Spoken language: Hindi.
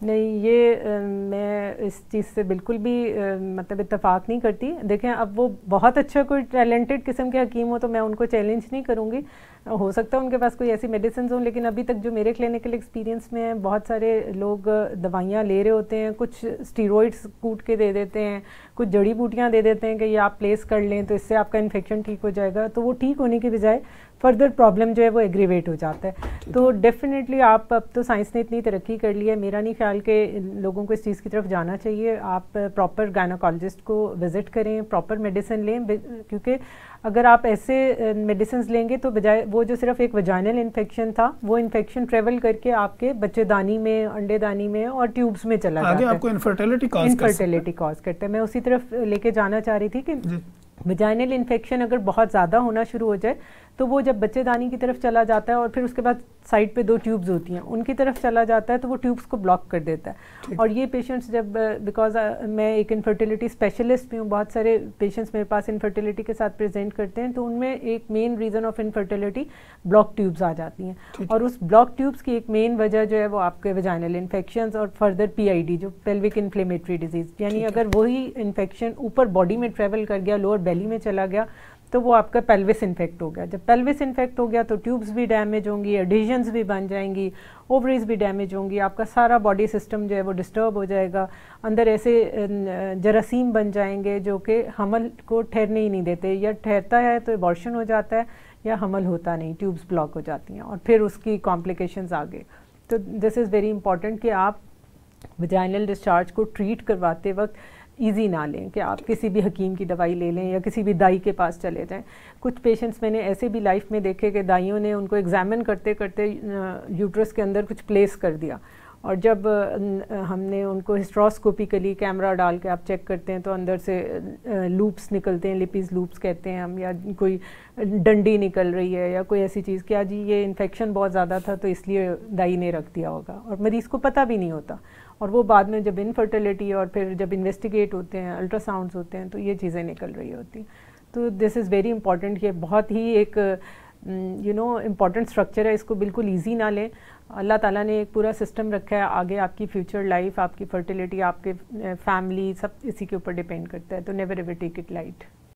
नहीं ये आ, मैं इस चीज़ से बिल्कुल भी आ, मतलब इतफाक़ नहीं करती। देखें अब वो बहुत अच्छा कोई टैलेंटेड किस्म के हकीम हो तो मैं उनको चैलेंज नहीं करूँगी। हो सकता है उनके पास कोई ऐसी मेडिसिन हो लेकिन अभी तक जो मेरे क्लिनिकल एक्सपीरियंस में है बहुत सारे लोग दवाइयाँ ले रहे होते हैं कुछ स्टीरोइड्स कूट के दे देते हैं कुछ जड़ी बूटियाँ दे देते हैं कि ये आप प्लेस कर लें तो इससे आपका इन्फेक्शन ठीक हो जाएगा। तो वो ठीक होने की बजाय फर्दर प्रॉब्लम जो है वो एग्रीवेट हो जाता है। तो डेफिनेटली आप अब तो साइंस ने इतनी तरक्की कर ली है मेरा नहीं ख्याल कि लोगों को इस चीज़ की तरफ़ जाना चाहिए। आप प्रॉपर गायनाकोलॉजिस्ट को विज़िट करें प्रॉपर मेडिसिन लें क्योंकि अगर आप ऐसे मेडिसिन लेंगे तो बजाय वो जो सिर्फ़ एक वजाइनल इन्फेक्शन था वो इन्फेक्शन ट्रेवल करके आपके बच्चेदानी में अंडेदानी में और ट्यूब्स में चला आगे जाता आपको इनफर्टिलिटी कॉज इनफर्टिलिटी कॉज करता है। मैं उसी तरफ़ लेके जाना चाह रही थी कि वजाइनल इन्फेक्शन अगर बहुत ज़्यादा होना शुरू हो जाए तो वो जब बच्चेदानी की तरफ़ चला जाता है और फिर उसके बाद साइड पे दो ट्यूब्स होती हैं उनकी तरफ़ चला जाता है तो वो ट्यूब्स को ब्लॉक कर देता है। और ये पेशेंट्स जब बिकॉज़ मैं एक इनफर्टिलिटी स्पेशलिस्ट भी हूँ बहुत सारे पेशेंट्स मेरे पास इनफर्टिलिटी के साथ प्रेजेंट करते हैं तो उनमें एक main reason of infertility block tubes आ जाती हैं। और उस ब्लॉक ट्यूब्स की एक मेन वजह जो है वो आपके वजाइनल इन्फेक्शन और फर्दर पीआईडी जो पेल्विक इन्फ्लेमेटरी डिज़ीज़ यानी अगर वही इन्फेक्शन ऊपर बॉडी में ट्रेवल कर गया लोअर बेली में चला गया तो वो आपका पेल्विस इन्फेक्ट हो गया। जब पेल्विस इन्फेक्ट हो गया तो ट्यूब्स भी डैमेज होंगी एडिशंस भी बन जाएँगी ओवरीज भी डैमेज होंगी, आपका सारा बॉडी सिस्टम जो है वो डिस्टर्ब हो जाएगा। अंदर ऐसे जरासीम बन जाएँगे जो कि हमल को ठहरने ही नहीं देते। या ठहरता है तो एबॉर्शन हो जाता है या हमल होता नहीं ट्यूब्स ब्लॉक हो जाती हैं और फिर उसकी कॉम्प्लिकेशंस आगे। तो दिस इज़ वेरी इंपॉर्टेंट कि आप वजाइनल डिस्चार्ज को ट्रीट करवाते वक्त ईजी ना लें कि आप किसी भी हकीम की दवाई ले लें या किसी भी दाई के पास चले जाएँ। कुछ पेशेंट्स मैंने ऐसे भी लाइफ में देखे कि दाइयों ने उनको एग्जामिन करते करते यूट्रस के अंदर कुछ प्लेस कर दिया। और जब हमने उनको हिस्ट्रोस्कोपिकली कैमरा डाल के आप चेक करते हैं तो अंदर से लूप्स निकलते हैं, लिपीज लूप्स कहते हैं हम, या कोई डंडी निकल रही है या कोई ऐसी चीज़ क्या जी ये इन्फेक्शन बहुत ज़्यादा था तो इसलिए दाई ने रख दिया होगा। और मरीज़ को पता भी नहीं होता। और वो बाद में जब इनफर्टिलिटी और फिर जब इन्वेस्टिगेट होते हैं अल्ट्रासाउंड्स होते हैं तो ये चीज़ें निकल रही होती हैं। तो दिस इज़ वेरी इंपॉर्टेंट ये बहुत ही एक यू नो इंपॉर्टेंट स्ट्रक्चर है, इसको बिल्कुल ईजी ना लें। अल्लाह ताला ने एक पूरा सिस्टम रखा है, आगे आपकी फ्यूचर लाइफ आपकी फर्टिलिटी आपके फैमिली सब इसी के ऊपर डिपेंड करता है तो never ever take it light